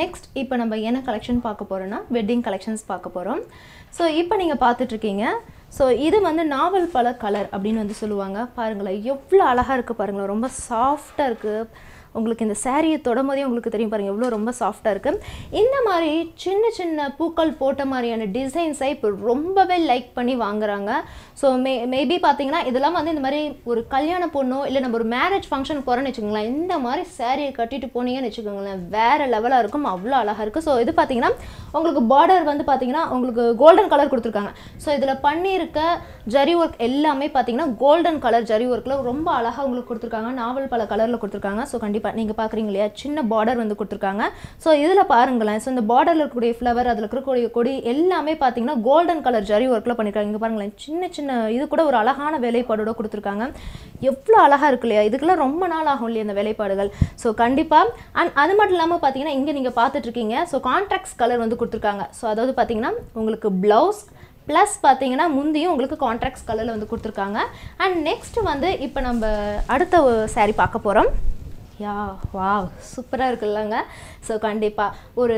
Next இப்போ நம்ம என்ன கலெக்ஷன் பார்க்க போகிறோன்னா வெட்டிங் கலெக்ஷன்ஸ் பார்க்க போகிறோம் ஸோ இப்போ நீங்கள் பார்த்துட்ருக்கீங்க. ஸோ இது வந்து நாவல் பழ கலர் அப்படின்னு வந்து சொல்லுவாங்க. பாருங்களேன் எவ்வளோ அழகாக இருக்குது பாருங்களேன். ரொம்ப சாஃப்டாக இருக்குது உங்களுக்கு இந்த சேரீயை தொடம்போதே உங்களுக்கு தெரியும் பாருங்கள் எவ்வளோ ரொம்ப சாஃப்டாக இருக்குது இந்த மாதிரி சின்ன சின்ன பூக்கள் போட்ட மாதிரியான டிசைன்ஸை இப்போ ரொம்பவே லைக் பண்ணி வாங்குறாங்க. ஸோ மே மேபி பார்த்தீங்கன்னா இதெல்லாம் வந்து இந்த மாதிரி ஒரு கல்யாண பொண்ணோ இல்லை நம்ம ஒரு மேரேஜ் ஃபங்க்ஷன் போகிறோன்னு வச்சுக்கோங்களேன் இந்த மாதிரி சேரீயை கட்டிட்டு போனீங்கன்னு வச்சுக்கோங்களேன் வேறு லெவலாக இருக்கும் அவ்வளோ அழகாக இருக்குது ஸோ இது பார்த்தீங்கன்னா உங்களுக்கு பார்டர் வந்து பார்த்தீங்கன்னா உங்களுக்கு கோல்டன் கலர் கொடுத்துருக்காங்க. ஸோ இதில் பண்ணியிருக்க ஜரி ஒர்க் எல்லாமே பார்த்தீங்கன்னா கோல்டன் கலர் ஜரி ஒர்க்கில் ரொம்ப அழகாக உங்களுக்கு கொடுத்துருக்காங்க. நாவல் பல கலரில் கொடுத்துருக்காங்க. ஸோ கண்டிப்பாக நீங்கள் பார்க்குறீங்க இல்லையா? சின்ன பார்டர் வந்து கொடுத்துருக்காங்க. ஸோ இதில் பாருங்களேன். ஸோ இந்த பார்டரில் இருக்கக்கூடிய ஃப்ளவர் அதில் இருக்கக்கூடிய கொடி எல்லாமே பார்த்தீங்கன்னா கோல்டன் கலர் ஜரி ஒர்க்கில் பண்ணியிருக்காங்க இங்கே பாருங்களேன். சின்ன சின்ன இது கூட ஒரு அழகான வேலைப்பாடோட கொடுத்துருக்காங்க. எவ்வளோ அழகாக இருக்கு இல்லையா? இதுக்கெல்லாம் ரொம்ப நாள் ஆகும் இல்லையா இந்த வேலைப்பாடுகள்? ஸோ கண்டிப்பாக அண்ட் அது மட்டும் இல்லாமல் பார்த்தீங்கன்னா இங்கே நீங்கள் பார்த்துட்ருக்கீங்க ஸோ கான்ட்ராக்ட்ஸ் கலர் வந்து கொடுத்துருக்காங்க. ஸோ அதாவது பார்த்தீங்கன்னா உங்களுக்கு ப்ளவுஸ் ப்ளஸ் பார்த்தீங்கன்னா முந்தியும் உங்களுக்கு கான்ட்ராக்ட்ஸ் கலரில் வந்து கொடுத்துருக்காங்க. அண்ட் நெக்ஸ்ட் வந்து இப்போ நம்ம அடுத்த saree பார்க்க போகிறோம் யா வாவ் சூப்பராக இருக்குல்லங்க. ஸோ கண்டிப்பாக ஒரு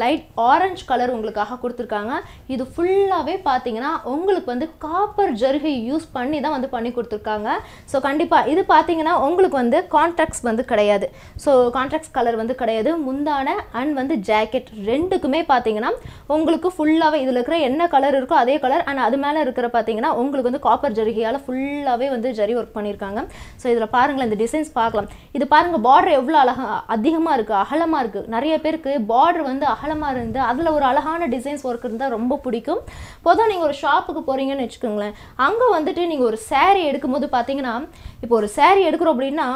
லைட் ஆரஞ்சு கலர் உங்களுக்காக கொடுத்துருக்காங்க. இது ஃபுல்லாகவே பார்த்தீங்கன்னா உங்களுக்கு வந்து காப்பர் ஜருகை யூஸ் பண்ணி தான் வந்து பண்ணி கொடுத்துருக்காங்க. ஸோ கண்டிப்பாக இது பார்த்தீங்கன்னா உங்களுக்கு வந்து கான்ட்ராக்ட்ஸ் வந்து கிடையாது. ஸோ கான்ட்ராக்ட்ஸ் கலர் வந்து கிடையாது. முந்தான அண்ட் வந்து ஜாக்கெட் ரெண்டுக்குமே பார்த்தீங்கன்னா உங்களுக்கு ஃபுல்லாகவே இதில் இருக்கிற என்ன கலர் இருக்கோ அதே கலர் அண்ட் அது மேலே இருக்கிற பார்த்தீங்கன்னா உங்களுக்கு வந்து காப்பர் ஜருகையால் ஃபுல்லாகவே வந்து ஜரி ஒர்க் பண்ணியிருக்காங்க ஸோ இதில் பாருங்களேன் இந்த டிசைன்ஸ் பார்க்கலாம். இது பாருங்கள் பார்டர் எவ்வளோ அழகா அதிகமாக இருக்குது அகலமாக இருக்குது நிறைய பேருக்கு பார்டர் வந்து அகலமாக இருந்து அதில் ஒரு அழகான டிசைன்ஸ் ஒர்க் இருந்தால் ரொம்ப பிடிக்கும். பொதுவாக நீங்கள் ஒரு ஷாப்புக்கு போகிறீங்கன்னு வச்சுக்கோங்களேன் அங்கே வந்துட்டு நீங்கள் ஒரு சேரீ எடுக்கும்போது பார்த்தீங்கன்னா இப்போ ஒரு சேரீ எடுக்கிறோம் அப்படின்னா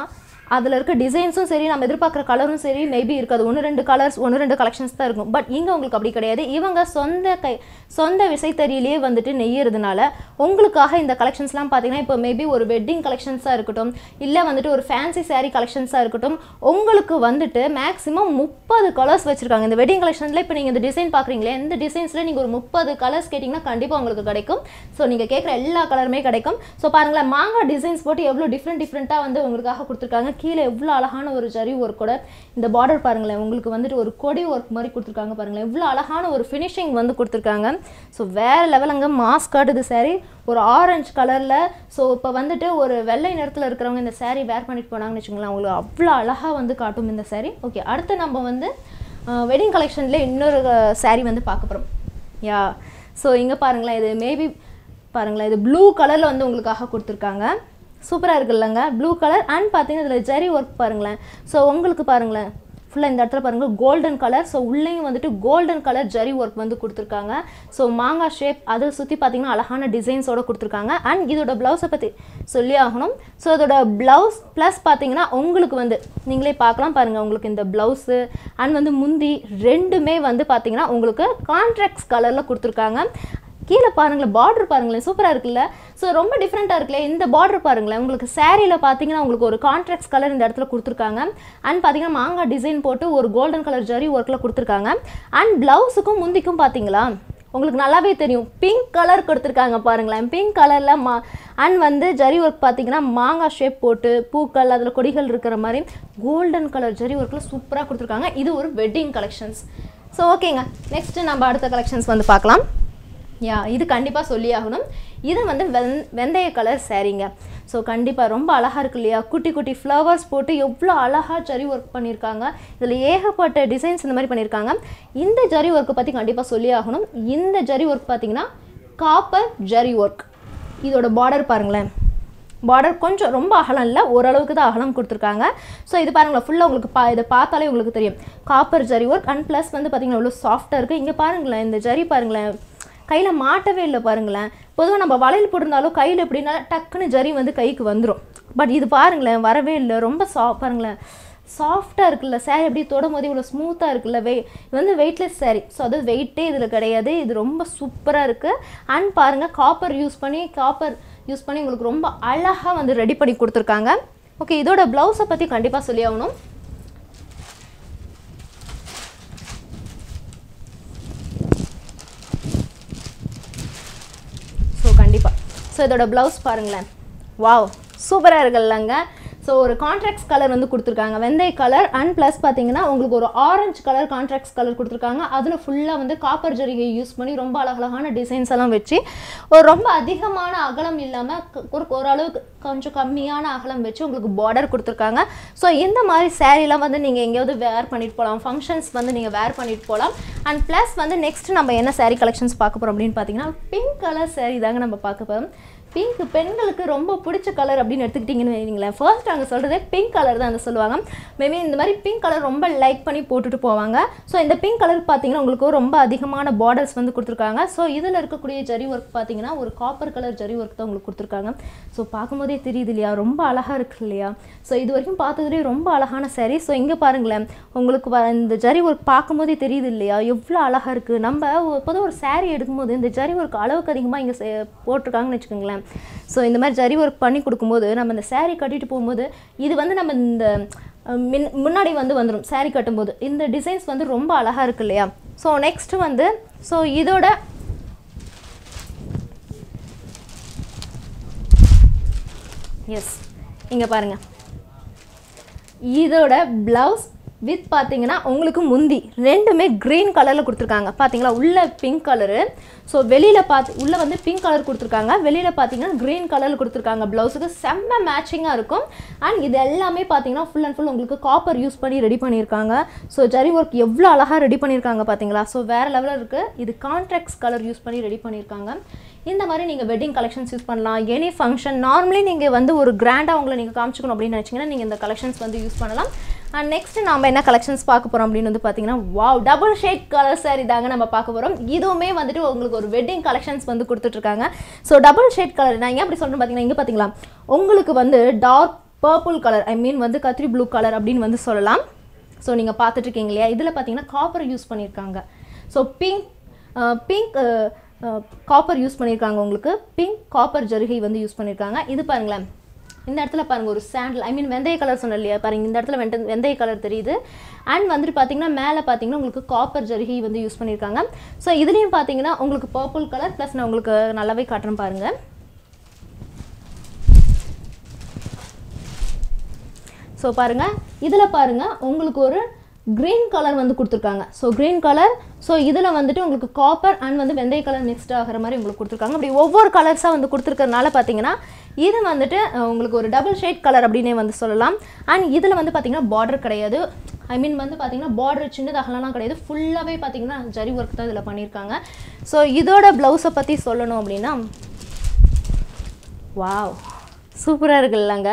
அதில் இருக்க டிசைன்ஸும் சரி நம்ம எதிர்பார்க்குற கலரும் சரி மேபி இருக்காது. ஒன்று ரெண்டு கலர்ஸ் ஒன்று ரெண்டு கலெக்ஷன்ஸ் தான் இருக்கும். பட் இங்கே உங்களுக்கு அப்படி கிடையாது. இவங்க சொந்த கை சொந்த விசைத்தறியிலேயே வந்துட்டு நெய்யறதுனால உங்களுக்காக இந்த கலெக்ஷன்ஸ்லாம் பார்த்தீங்கன்னா இப்போ மேபி ஒரு வெட்டிங் கலெக்ஷன்ஸாக இருக்கட்டும் இல்லை வந்துட்டு ஒரு ஃபேன்சி சாரீ கலெக்ஷன்ஸாக இருக்கட்டும் உங்களுக்கு வந்துட்டு மேக்ஸிமம் முப்பது கலர்ஸ் வச்சுருக்காங்க. இந்த வெட்டிங் கலெக்ஷனில் இப்போ நீங்கள் இந்த டிசைன் பார்க்குறீங்களே இந்த டிசைன்ஸில் நீங்கள் ஒரு முப்பது கலர்ஸ் கேட்டிங்கன்னா கண்டிப்பாக உங்களுக்கு கிடைக்கும். ஸோ நீங்கள் கேட்குற எல்லா கலருமே கிடைக்கும். ஸோ பாருங்களேன் மாங்காய் டிசைன்ஸ் போட்டு எவ்வளோ டிஃப்ரெண்ட் டிஃப்ரெண்ட்டாக வந்து உங்களுக்காக கொடுத்துருக்காங்க. கீழே எவ்வளோ அழகான ஒரு ஜரி ஒர்க்கோட இந்த பார்டர் பாருங்களேன். உங்களுக்கு வந்துட்டு ஒரு கொடி ஒர்க் மாதிரி கொடுத்துருக்காங்க பாருங்களேன். எவ்வளோ அழகான ஒரு ஃபினிஷிங் வந்து கொடுத்துருக்காங்க. ஸோ வேறு லெவலுங்க மாஸ் காட்டுது saree. ஒரு ஆரஞ்சு கலரில் ஸோ இப்போ வந்துட்டு ஒரு வெள்ளை நிறத்தில் இருக்கிறவங்க இந்த சேரீ வேர் பண்ணிட்டு போனாங்கன்னு வச்சுக்கோங்களேன். அவங்களுக்கு அவ்வளோ அழகாக வந்து காட்டும் இந்த சேரீ ஓகே அடுத்து நம்ம வந்து வெட்டிங் கலெக்ஷனில் இன்னொரு சேரீ வந்து பார்க்க போகிறோம் யா ஸோ இங்கே பாருங்களேன். இது மேபி பாருங்களேன். இது ப்ளூ கலரில் வந்து உங்களுக்காக கொடுத்துருக்காங்க. சூப்பராக இருக்குல்லங்க. ப்ளூ கலர் அண்ட் பார்த்தீங்கன்னா இதில் ஜெரி ஒர்க் பாருங்களேன். ஸோ உங்களுக்கு பாருங்களேன். ஃபுல்லாக இந்த இடத்துல பாருங்கள் கோல்டன் கலர் ஸோ உள்ளேயும் வந்துட்டு கோல்டன் கலர் ஜரி ஒர்க் வந்து கொடுத்துருக்காங்க. ஸோ மாங்காய் ஷேப் அதை சுற்றி பார்த்தீங்கன்னா அழகான டிசைன்ஸோட கொடுத்துருக்காங்க. அண்ட் இதோட ப்ளவுஸை பற்றி சொல்லி ஆகணும். ஸோ இதோட ப்ளவுஸ் ப்ளஸ் பார்த்தீங்கன்னா உங்களுக்கு வந்து நீங்களே பார்க்கலாம் பாருங்கள் உங்களுக்கு இந்த ப்ளவுஸு அண்ட் வந்து முந்தி ரெண்டுமே வந்து பார்த்தீங்கன்னா உங்களுக்கு கான்ட்ராக்ட்ஸ் கலரில் கொடுத்துருக்காங்க. கீழே பாருங்களேன் பார்டர் பாருங்களேன் சூப்பராக இருக்குல்ல? ஸோ ரொம்ப டிஃப்ரெண்ட்டாக இருக்குல்ல? இந்த பார்டர் பாருங்களேன் உங்களுக்கு சேரீயில் பார்த்தீங்கன்னா உங்களுக்கு ஒரு கான்ட்ராக்ட்ஸ் கலர் இந்த இடத்துல கொடுத்துருக்காங்க. அண்ட் பார்த்தீங்கன்னா மாங்காய் டிசைன் போட்டு ஒரு கோல்டன் கலர் ஜரி ஒர்க்கில் கொடுத்துருக்காங்க. அண்ட் ப்ளவுஸுக்கும் முந்திக்கும் பார்த்தீங்களா? உங்களுக்கு நல்லாவே தெரியும். பிங்க் கலர் கொடுத்துருக்காங்க பாருங்களேன். பிங்க் கலரில் மா அண்ட் வந்து ஜரி ஒர்க் பார்த்தீங்கன்னா மாங்காய் ஷேப் போட்டு பூக்கள் அதில் கொடிகள் இருக்கிற மாதிரி கோல்டன் கலர் ஜரி ஒர்க்கில் சூப்பராக கொடுத்துருக்காங்க. இது ஒரு வெட்டிங் கலெக்ஷன்ஸ் ஸோ ஓகேங்க நெக்ஸ்ட்டு நம்ம அடுத்த கலெக்ஷன்ஸ் வந்து பார்க்கலாம். யா இது கண்டிப்பாக சொல்லி ஆகணும் இது வந்து வெந் வெந்தய கலர் சேரீங்க. ஸோ கண்டிப்பாக ரொம்ப அழகாக இருக்கு இல்லையா? குட்டி குட்டி ஃப்ளவர்ஸ் போட்டு எவ்வளோ அழகாக ஜரி ஒர்க் பண்ணியிருக்காங்க இதில் ஏகப்பட்ட டிசைன்ஸ் இந்த மாதிரி பண்ணியிருக்காங்க இந்த ஜரி ஒர்க்கை பற்றி கண்டிப்பாக சொல்லி ஆகணும் இந்த ஜரி ஒர்க் பார்த்தீங்கன்னா காப்பர் ஜரி ஒர்க் இதோட பார்டர் பாருங்களேன். பார்டர் கொஞ்சம் ரொம்ப அகலம் இல்லை ஓரளவுக்கு தான் அகலம் கொடுத்துருக்காங்க. ஸோ இது பாருங்களேன் ஃபுல்லாக உங்களுக்கு பா இதை பார்த்தாலே உங்களுக்கு தெரியும். Copper zari work and plus வந்து பார்த்தீங்கன்னா இவ்வளோ சாஃப்டாக இருக்குது இங்கே பாருங்களேன் இந்த ஜரி பாருங்களேன் கையில் மாட்டவே இல்லை பாருங்களேன். பொதுவாக நம்ம வளையல் போட்டிருந்தாலும் கையில் எப்படின்னா டக்குன்னு ஜரி வந்து கைக்கு வந்துடும் பட் இது பாருங்களேன் வரவே இல்லை. ரொம்ப சா பாருங்களேன். சாஃப்டாக இருக்குல்ல சாரி எப்படி தொடும் போது இவ்வளோ ஸ்மூத்தாக இருக்குல்ல வெய் இது வந்து வெயிட்லெஸ் சாரி ஸோ அது வெயிட்டே இதில் கிடையாது. இது ரொம்ப சூப்பராக இருக்குது அண்ட் பாருங்கள் காப்பர் யூஸ் பண்ணி காப்பர் யூஸ் பண்ணி உங்களுக்கு ரொம்ப அழகாக வந்து ரெடி பண்ணி கொடுத்துருக்காங்க. ஓகே இதோட ப்ளவுஸை பற்றி கண்டிப்பாக சொல்லி ஆகணும் ஸோ இதோட ப்ளவுஸ் பாருங்களேன். வாவ் சூப்பராக இருக்குல்லங்க ஸோ ஒரு கான்ட்ராக்ட்ஸ் கலர் வந்து கொடுத்துருக்காங்க. வெந்தய கலர் அண்ட் ப்ளஸ் பார்த்தீங்கன்னா உங்களுக்கு ஒரு ஆரஞ்சு கலர் கான்ட்ராக்ட்ஸ் கலர் கொடுத்துருக்காங்க. அதில் ஃபுல்லாக வந்து காப்பர் ஜரிகை யூஸ் பண்ணி ரொம்ப அழகழகான டிசைன்ஸ் எல்லாம் வச்சு ஒரு ரொம்ப அதிகமான அகலம் இல்லாமல் ஒரு ஓரளவுக்கு கொஞ்சம் கம்மியான அகலம் வச்சு உங்களுக்கு பார்டர் கொடுத்துருக்காங்க. ஸோ இந்த மாதிரி சேரீலாம் வந்து நீங்கள் எங்கேயாவது வேர் பண்ணிட்டு போகலாம் ஃபங்க்ஷன்ஸ் வந்து நீங்கள் வேர் பண்ணிட்டு போகலாம் அண்ட் ப்ளஸ் வந்து நெக்ஸ்ட் நம்ம என்ன சேரீ கலெக்ஷன்ஸ் பார்க்க போகிறோம் அப்படின்னு பார்த்தீங்கன்னா பிங்க் கலர் சேரீ தாங்க நம்ம பார்க்க போகிறோம் பிங்க் பெண்களுக்கு ரொம்ப பிடிச்ச கலர் அப்படின்னு எடுத்துக்கிட்டிங்கன்னு வைங்களேன் ஃபர்ஸ்ட் அவங்க சொல்கிறதே பிங்க் கலர் தான் அந்த சொல்லுவாங்க. மேபி இந்த மாதிரி பிங்க் கலர் ரொம்ப லைக் பண்ணி போட்டுட்டு போவாங்க. ஸோ இந்த பிங்க் கலர் பார்த்தீங்கன்னா உங்களுக்கு ரொம்ப அதிகமான பார்டர்ஸ் வந்து கொடுத்துருக்காங்க. ஸோ இதில் இருக்கக்கூடிய ஜரி ஒர்க் பார்த்தீங்கன்னா ஒரு காப்பர் கலர் ஜரி ஒர்க் தான் உங்களுக்கு கொடுத்துருக்காங்க. ஸோ பார்க்கும்போதே தெரியுது இல்லையா? ரொம்ப அழகாக இருக்கு இல்லையா? ஸோ இது வரைக்கும் பார்த்ததுலேயே ரொம்ப அழகான சரி ஸோ இங்கே பாருங்களேன். உங்களுக்கு வ- இந்த ஜரி ஒர்க் பார்க்கும்போதே தெரியுது இல்லையா? எவ்வளோ அழகாக இருக்குது நம்ம பொதுவாக ஒரு சாரீ எடுக்கும்போது இந்த ஜரி ஒர்க் அளவுக்கு அதிகமாக இங்கே போட்டிருக்காங்கன்னு வச்சுக்கோங்களேன். ஸோ இந்த மாதிரி ஜரி ஒர்க் பண்ணி கொடுக்கும்போது நம்ம இந்த சேரீ கட்டிட்டு போகும்போது இது வந்து நம்ம இந்த மின் முன்னாடி வந்து வந்துடும் சேரீ கட்டும்போது. இந்த டிசைன்ஸ் வந்து ரொம்ப அழகாக இருக்கு இல்லையா? ஸோ நெக்ஸ்ட் வந்து ஸோ இதோட எஸ் இங்கே பாருங்கள் இதோட ப்ளவுஸ் வித் பார்த்தீங்கன்னா உங்களுக்கு முந்தி ரெண்டுமே க்ரீன் கலரில் கொடுத்துருக்காங்க. பார்த்தீங்களா உள்ள பிங்க் கலரு ஸோ வெளியில் பார்த்து உள்ளே வந்து பிங்க் கலர் கொடுத்துருக்காங்க. வெளியில் பார்த்தீங்கன்னா க்ரீன் கலரில் கொடுத்துருக்காங்க ப்ளவுஸுக்கு செம்ம மேட்சிங்காக இருக்கும். அண்ட் இது எல்லாமே பார்த்தீங்கன்னா ஃபுல் அண்ட் ஃபுல் உங்களுக்கு காப்பர் யூஸ் பண்ணி ரெடி பண்ணியிருக்காங்க. ஸோ ஜரி ஒர்க் எவ்வளோ அழகாக ரெடி பண்ணியிருக்காங்க பார்த்தீங்களா ஸோ வேறு லெவலில் இருக்குது இது கான்ட்ராக்ட்ஸ் கலர் யூஸ் பண்ணி ரெடி பண்ணியிருக்காங்க. இந்த மாதிரி நீங்கள் வெட்டிங் கலெக்ஷன்ஸ் யூஸ் பண்ணலாம். எனி ஃபங்க்ஷன் நார்மலி நீங்கள் வந்து ஒரு கிராண்டாக உங்களை நீங்கள் காமிச்சிக்கணும் அப்படின்னு நினச்சிங்கன்னா நீங்கள் இந்த கலெக்ஷன்ஸ் வந்து யூஸ் பண்ணலாம். அண்ட் நெக்ஸ்ட் நம்ம என்ன கலெக்ஷன்ஸ் பார்க்க போகிறோம் அப்படின்னு வந்து பார்த்தீங்கன்னா wow double shade colour sari தாங்க நம்ம பார்க்க போகிறோம் இதுவுமே வந்துட்டு உங்களுக்கு ஒரு வெட்டிங் கலெக்ஷன்ஸ் வந்து கொடுத்துட்ருக்காங்க. ஸோ டபுள் ஷேட் கலர் நான் ஏன் அப்படி சொல்கிறேன் பார்த்தீங்கன்னா இங்கே பார்த்தீங்களா உங்களுக்கு வந்து dark purple colour I mean வந்து கத்திரி ப்ளூ கலர் அப்படின்னு வந்து சொல்லலாம். ஸோ நீங்கள் பார்த்துட்ருக்கீங்க இல்லையா? இதில் பார்த்தீங்கன்னா காப்பர் யூஸ் பண்ணியிருக்காங்க. So pink pink copper use பண்ணியிருக்காங்க உங்களுக்கு. பிங்க் காப்பர் ஜருகை வந்து யூஸ் பண்ணியிருக்காங்க. இது பாருங்களேன். இந்த இடத்துல பாருங்கள் ஒரு சாண்டில் ஐ மீன் வெந்தய கலர் சொன்னேன் இல்லையா? பாருங்க இந்த இடத்துல வெண்ட வெந்தய கலர் தெரியுது. அண்ட் வந்துட்டு பார்த்தீங்கன்னா மேலே பார்த்தீங்கன்னா உங்களுக்கு காப்பர் ஜருகி வந்து யூஸ் பண்ணியிருக்காங்க ஸோ இதுலேயும் பார்த்தீங்கன்னா உங்களுக்கு பர்பிள் கலர் ப்ளஸ் நான் உங்களுக்கு நல்லாவே காட்டுறேன் பாருங்கள் ஸோ பாருங்கள் இதில் பாருங்கள் உங்களுக்கு ஒரு க்ரீன் கலர் வந்து கொடுத்துருக்காங்க. ஸோ க்ரீன் கலர் ஸோ இதில் வந்துட்டு உங்களுக்கு காப்பர் அண்ட் வந்து வெந்தய கலர் மிக்ஸ்ட் ஆகிற மாதிரி உங்களுக்கு கொடுத்துருக்காங்க. அப்படி ஒவ்வொரு கலர்ஸாக வந்து கொடுத்துருக்கறனால பார்த்தீங்கன்னா இது வந்துட்டு உங்களுக்கு ஒரு டபுள் ஷேட் கலர் அப்படின்னே வந்து சொல்லலாம். அண்ட் இதில் வந்து பார்த்திங்கன்னா பார்டர் கிடையாது. ஐ மீன் வந்து பார்த்திங்கன்னா பார்டர் சின்னதாகலாம் கிடையாது. ஃபுல்லாகவே பார்த்தீங்கன்னா ஜரி ஒர்க் தான் இதில் பண்ணியிருக்காங்க ஸோ இதோட ப்ளவுஸை பற்றி சொல்லணும் அப்படின்னா வாவ் சூப்பராக இருக்குல்லங்க.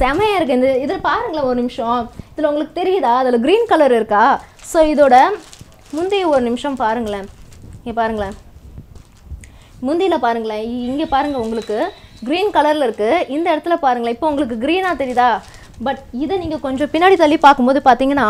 செமையாக இருக்குது இந்த இதில் பாருங்களேன் ஒரு நிமிஷம். இதில் உங்களுக்கு தெரியுதா? அதில் க்ரீன் கலர் இருக்கா? ஸோ இதோட முந்தைய ஒரு நிமிஷம் பாருங்களேன். இங்கே பாருங்களேன். முந்தியில் பாருங்களேன். இங்கே பாருங்கள் உங்களுக்கு. க்ரீன் கலரில் இருக்குது இந்த இடத்துல பாருங்களேன். இப்போ உங்களுக்கு க்ரீனாக தெரியுதா? பட் இதை நீங்கள் கொஞ்சம் பின்னாடி தள்ளி பார்க்கும்போது பார்த்தீங்கன்னா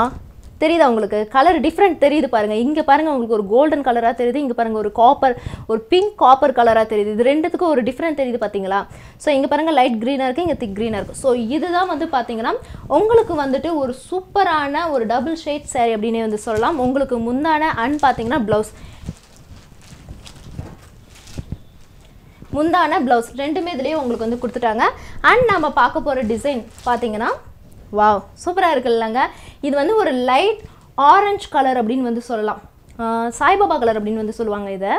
தெரியுதா உங்களுக்கு? கலர் டிஃப்ரெண்ட் தெரியுது பாருங்கள் இங்கே பாருங்கள் உங்களுக்கு ஒரு கோல்டன் கலராக தெரியுது. இங்கே பாருங்கள் ஒரு காப்பர் ஒரு பிங்க் காப்பர் கலராக தெரியுது. இது ரெண்டுத்துக்கும் ஒரு டிஃப்ரெண்ட் தெரியுது பார்த்தீங்களா? ஸோ இங்கே பாருங்கள் லைட் க்ரீனாக இருக்குது இங்கே திக் க்ரீனாக இருக்குது ஸோ இதுதான் வந்து பார்த்தீங்கன்னா உங்களுக்கு வந்துட்டு ஒரு சூப்பரான ஒரு டபுள் ஷேட் சேரீ அப்படின்னே வந்து சொல்லலாம். உங்களுக்கு முந்தான அண்ட் பார்த்தீங்கன்னா ப்ளவுஸ் முந்தான ப்ளவுஸ் ரெண்டுமே இதுலேயும் உங்களுக்கு வந்து கொடுத்துட்டாங்க. அண்ட் நம்ம பார்க்க போகிற டிசைன் பார்த்தீங்கன்னா வாவ் சூப்பராக இருக்குல்லங்க. இது வந்து ஒரு லைட் ஆரஞ்சு கலர் அப்படின்னு வந்து சொல்லலாம். சாய்பாபா கலர் அப்படின்னு வந்து சொல்லுவாங்க இதை.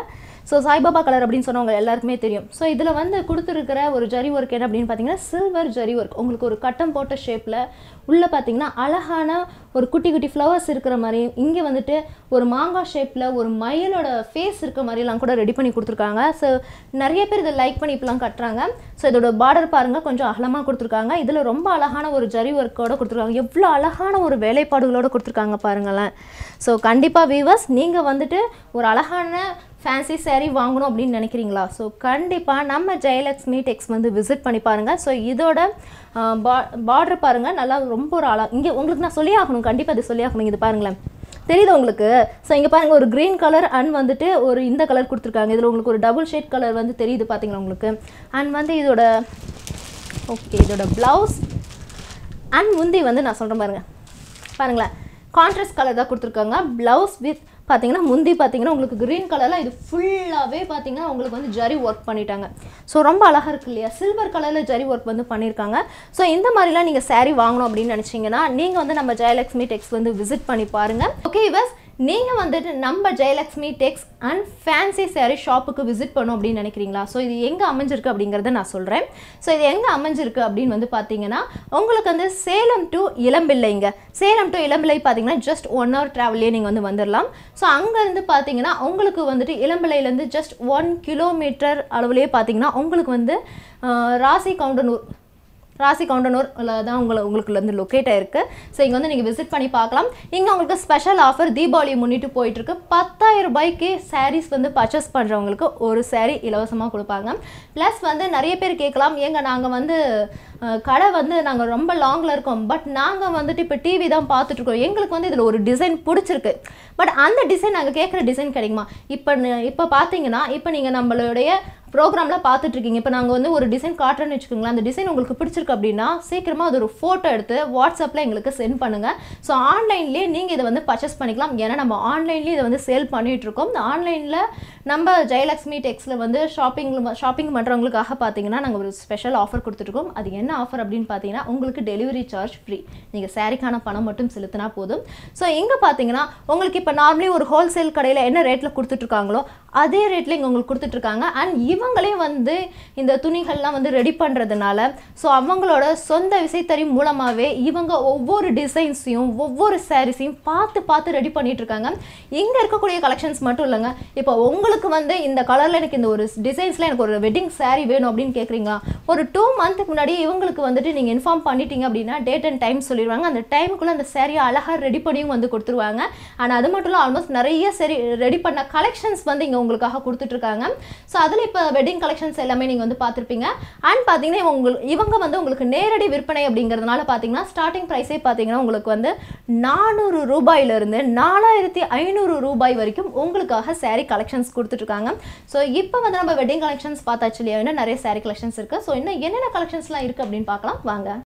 ஸோ சாய்பாபா கலர் அப்படின்னு சொன்னவங்க எல்லாருக்குமே தெரியும். ஸோ இதில் வந்து கொடுத்துருக்கிற ஒரு ஜரி ஒர்க் என்ன அப்படின்னு பார்த்தீங்கன்னா சில்வர் ஜரி ஒர்க் உங்களுக்கு ஒரு கட்டம் போட்ட ஷேப்பில் உள்ளே பார்த்தீங்கன்னா அழகான ஒரு குட்டி குட்டி ஃப்ளவர்ஸ் இருக்கிற மாதிரி இங்கே வந்துட்டு ஒரு மாங்காய் ஷேப்பில் ஒரு மயிலோட ஃபேஸ் இருக்கிற மாதிரிலாம் கூட ரெடி பண்ணி கொடுத்துருக்காங்க. ஸோ நிறைய பேர் இதை லைக் பண்ணி இப்பெல்லாம் கட்டுறாங்க. ஸோ இதோட பார்டர் பாருங்கள் கொஞ்சம் அகலமாக கொடுத்துருக்காங்க. இதில் ரொம்ப அழகான ஒரு ஜரி ஒர்க்கோட கொடுத்துருக்காங்க. எவ்வளோ அழகான ஒரு வேலைப்பாடுகளோடு கொடுத்துருக்காங்க பாருங்களேன். ஸோ கண்டிப்பாக வீவர்ஸ் நீங்கள் வந்துட்டு ஒரு அழகான ஃபேன்சி saree வாங்கணும் அப்படின்னு நினைக்கிறீங்களா? ஸோ கண்டிப்பாக நம்ம ஜெயலக்ஷ்மி டெக்ஸ் வந்து விசிட் பண்ணி பாருங்கள் ஸோ இதோட பார்டர் பாருங்கள் நல்லா ரொம்ப ஒரு அழகா இங்கே உங்களுக்கு நான் சொல்லி ஆகணும். கண்டிப்பாக அது சொல்லி ஆகணும். இது பாருங்களேன். தெரியுது உங்களுக்கு? ஸோ இங்கே பாருங்கள் ஒரு க்ரீன் கலர் அண்ட் வந்துட்டு ஒரு இந்த கலர் கொடுத்துருக்காங்க. இதில் உங்களுக்கு ஒரு டபுள் ஷேட் கலர் வந்து தெரியுது பார்த்தீங்களா உங்களுக்கு? அண்ட் வந்து இதோட ஓகே இதோட ப்ளவுஸ் அண்ட் முந்தி வந்து நான் சொல்கிறேன் பாருங்கள் பாருங்களேன். கான்ட்ராஸ்ட் கலர் தான் கொடுத்துருக்காங்க. ப்ளவுஸ் வித் பார்த்தீங்கன்னா முந்தி பார்த்தீங்கன்னா உங்களுக்கு க்ரீன் கலரில் இது ஃபுல்லாகவே பார்த்தீங்கன்னா உங்களுக்கு வந்து ஜரி ஒர்க் பண்ணிட்டாங்க. ஸோ ரொம்ப அழகாக இருக்கு இல்லையா? சில்வர் கலரில் ஜரி ஒர்க் வந்து பண்ணியிருக்காங்க ஸோ இந்த மாதிரிலாம் நீங்கள் சேரீ வாங்கணும் அப்படின்னு நினச்சிங்கன்னா நீங்கள் வந்து நம்ம ஜெயலக்ஷ்மி டெக்ஸ் வந்து விசிட் பண்ணி பாருங்கள் ஓகே பஸ் நீங்கள் வந்துட்டு நம்ம ஜெயலக்ஷ்மி டெக்ஸ் அண்ட் ஃபேன்சி சேரீ ஷாப்புக்கு விசிட் பண்ணணும் அப்படின்னு நினைக்கிறீங்களா? ஸோ இது எங்கே அமைஞ்சிருக்கு அப்படிங்கிறத நான் சொல்கிறேன் ஸோ இது எங்கே அமைஞ்சிருக்கு அப்படின்னு வந்து பார்த்தீங்கன்னா உங்களுக்கு வந்து சேலம் டு இளம்பிள்ளைங்க. சேலம் டு இளம்பிள்ளை பார்த்தீங்கன்னா ஜஸ்ட் ஒன் ஹவர் ட்ராவல்லே நீங்கள் வந்து வந்துடலாம் ஸோ அங்கேருந்து பார்த்தீங்கன்னா உங்களுக்கு வந்துட்டு இளம்பிள்ளையிலேருந்து ஜஸ்ட் ஒன் கிலோமீட்டர் அளவுலேயே பார்த்தீங்கன்னா உங்களுக்கு வந்து ராசி கவுண்டனூர் ராசி கவுண்டனூரில் தான் உங்களை உங்களுக்கு வந்து லொக்கேட் ஆயிருக்கு. ஸோ இங்கே வந்து நீங்கள் விசிட் பண்ணி பார்க்கலாம். இங்கே உங்களுக்கு ஸ்பெஷல் ஆஃபர் தீபாவளி முன்னிட்டு போயிட்டுருக்கு. பத்தாயிரம் ரூபாய்க்கு சாரீஸ் வந்து பர்ச்சேஸ் பண்ணுறவங்களுக்கு ஒரு saree இலவசமாக கொடுப்பாங்க. ப்ளஸ் வந்து நிறைய பேர் கேட்கலாம். ஏங்க நாங்கள் வந்து கடை வந்து நாங்கள் ரொம்ப லாங்கில் இருக்கோம். பட் நாங்கள் வந்துட்டு இப்போ டிவி தான் பார்த்துட்ருக்கோம் எங்களுக்கு வந்து இதில் ஒரு டிசைன் பிடிச்சிருக்கு. பட் அந்த டிசைன் நாங்கள் கேட்குற டிசைன் கிடைக்குமா? இப்போ இப்போ பார்த்தீங்கன்னா இப்போ நீங்கள் நம்மளுடைய ப்ரோக்ராமில் பார்த்துட்ருக்கீங்க. இப்போ நாங்கள் வந்து ஒரு டிசைன் காட்டுறேன்னு வச்சுக்கோங்களேன் அந்த டிசைன் உங்களுக்கு பிடிச்சிருக்கு அப்படின்னா சீக்கிரமாக அது ஒரு ஃபோட்டோ எடுத்து வாட்ஸ்அப்பில் எங்களுக்கு சென்ட் பண்ணுங்கள் ஸோ ஆன்லைன்லேயே நீங்கள் இதை வந்து பர்ச்சேஸ் பண்ணிக்கலாம். ஏன்னா நம்ம ஆன்லைன்லேயே இதை வந்து சேல் பண்ணிகிட்ருக்கோம் இருக்கோம் இந்த ஆன்லைனில் நம்ம ஜெயலக்ஷ்மி டெக்ஸில் வந்து ஷாப்பிங் ஷாப்பிங் பண்ணுறவங்களுக்காக பார்த்தீங்கன்னா நாங்கள் ஒரு ஸ்பெஷல் ஆஃபர் கொடுத்துருக்கோம் அது என்ன ஆஃபர் அப்படின்னு பார்த்தீங்கன்னா உங்களுக்கு டெலிவரி சார்ஜ் ஃப்ரீ நீங்கள் சாரிக்கான பணம் மட்டும் செலுத்தினா போதும். ஸோ இங்கே பார்த்தீங்கன்னா உங்களுக்கு இப்போ நார்மலி ஒரு ஹோல்சேல் கடையில் என்ன ரேட்டில் கொடுத்துட்ருக்காங்களோ அதே ரேட்டில் இங்கே உங்களுக்கு கொடுத்துட்ருக்காங்க. அண்ட் இவங்களே வந்து இந்த துணிகள்லாம் வந்து ரெடி பண்ணுறதுனால ஸோ அவங்களோட சொந்த விசைத்தறி மூலமாகவே இவங்க ஒவ்வொரு டிசைன்ஸையும் ஒவ்வொரு சாரீஸையும் பார்த்து பார்த்து ரெடி பண்ணிகிட்ருக்காங்க இருக்காங்க இங்கே இருக்கக்கூடிய கலெக்ஷன்ஸ் மட்டும் இல்லைங்க. இப்போ உங்களுக்கு வந்து இந்த கலரில் எனக்கு இந்த ஒரு டிசைன்ஸில் எனக்கு ஒரு வெட்டிங் சாரீ வேணும் அப்படின்னு கேட்குறீங்களா ஒரு டூ மந்த்துக்கு முன்னாடி இவங்களுக்கு வந்துட்டு நீங்கள் இன்ஃபார்ம் பண்ணிட்டீங்க அப்படின்னா டேட் அண்ட் டைம் சொல்லிடுவாங்க. அந்த டைமுக்குள்ளே அந்த சாரியை அழகாக ரெடி பண்ணியும் வந்து கொடுத்துருவாங்க. ஆனால் அது மட்டும் இல்லை ஆல்மோஸ்ட் நிறைய சரி ரெடி பண்ண கலெக்ஷன்ஸ் வந்து இங்கே உங்களுக்காக கொடுத்துட்ருக்காங்க. ஸோ அதில் இப்போ வெட்டிங் கலெக்ஷன்ஸ் எல்லாமே நீங்கள் வந்து பார்த்துருப்பீங்க. அண்ட் பார்த்தீங்கன்னா இவங்க உங்களுக்கு- இவங்க வந்து உங்களுக்கு நேரடி விற்பனை அப்படிங்கிறதுனால பார்த்தீங்கன்னா ஸ்டார்டிங் ப்ரைஸே பார்த்தீங்கன்னா உங்களுக்கு வந்து நானூறு ரூபாயிலிருந்து நாலாயிரத்தி ஐநூறு ரூபாய் வரைக்கும் உங்களுக்காக சாரீ கலெக்ஷன்ஸ் கொடுத்துட்ருக்காங்க. ஸோ இப்போ வந்து நம்ம வெட்டிங் கலெக்ஷன்ஸ் பார்த்தாச்சு இல்லையா? இன்னும் நிறைய சாரீ கலெக்ஷன்ஸ் இருக்குது ஸோ இன்னும் என்னென்ன கலெக்ஷன்ஸ்லாம் இருக்குது அப்படின்னு பார்க்கலாம். வாங்க.